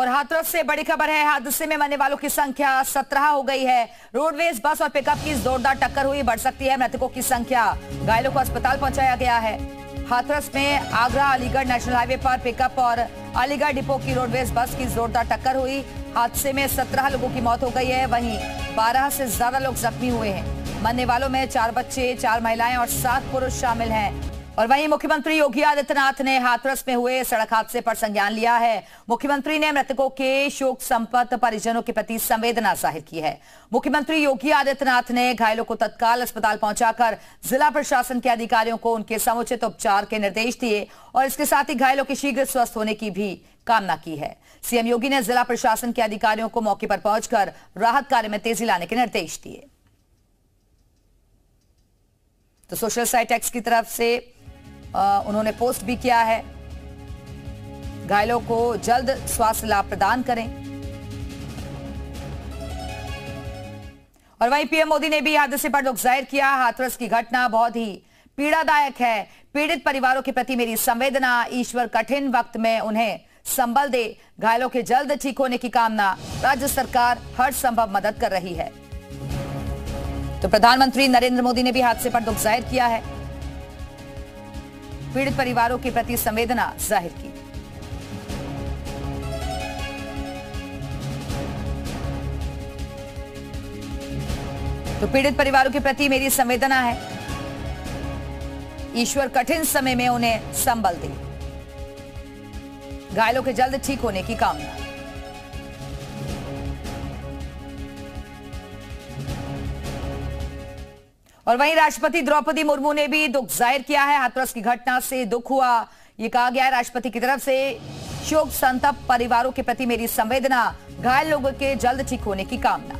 और हाथरस से बड़ी खबर है, हादसे में मरने वालों की संख्या सत्रह हो गई है। रोडवेज़ बस और पिकअप की जोरदार टक्कर हुई, बढ़ सकती है मृतकों की संख्या। घायलों को अस्पताल पहुँचाया गया है। हाथरस में आगरा अलीगढ़ नेशनल हाईवे पर पिकअप और अलीगढ़ डिपो की रोडवेज़ बस की जोरदार टक्कर हुई। हादसे में सत्रह लोगों की मौत हो गई है, वहीं बारह से ज़्यादा लोग जख्मी हुए हैं। मरने वालों में चार बच्चे, चार महिलाएँ और सात पुरुष शामिल हैं। और वहीं मुख्यमंत्री योगी आदित्यनाथ ने हाथरस में हुए सड़क हादसे पर संज्ञान लिया है। मुख्यमंत्री ने मृतकों के शोक संपत्त परिजनों के प्रति संवेदना ज़ाहिर की है। मुख्यमंत्री योगी आदित्यनाथ ने घायलों को तत्काल अस्पताल पहुंचाकर जिला प्रशासन के अधिकारियों को उनके समुचित उपचार के निर्देश दिए और इसके साथ ही घायलों के शीघ्र स्वस्थ होने की भी कामना की है। सीएम योगी ने जिला प्रशासन के अधिकारियों को मौके पर पहुंचकर राहत कार्य में तेज़ी लाने के निर्देश दिए। तो सोशल साइट एक्स की तरफ़ से उन्होंने पोस्ट भी किया है। घायलों को जल्द स्वास्थ्य लाभ प्रदान करें। और वहीं पीएम मोदी ने भी हादसे पर दुख ज़ाहिर किया। हाथरस की घटना बहुत ही पीड़ादायक है। पीड़ित परिवारों के प्रति मेरी संवेदना ईश्वर कठिन वक्त में उन्हें संबल दे। घायलों के जल्द ठीक होने की कामना राज्य सरकार हर संभव मदद कर रही है। तो प्रधानमंत्री नरेंद्र मोदी ने भी हादसे पर दुख ज़ाहिर किया है। पीड़ित परिवारों के प्रति संवेदना ज़ाहिर की। तो पीड़ित परिवारों के प्रति मेरी संवेदना है। ईश्वर कठिन समय में उन्हें संबल दे घायलों के जल्द ठीक होने की कामना। और वहीं राष्ट्रपति द्रौपदी मुर्मू ने भी दुख ज़ाहिर किया है। हाथरस की घटना से दुख हुआ, ये कहा गया है। राष्ट्रपति की तरफ़ से शोक संतप परिवारों के प्रति मेरी संवेदना, घायल लोगों के जल्द ठीक होने की कामना।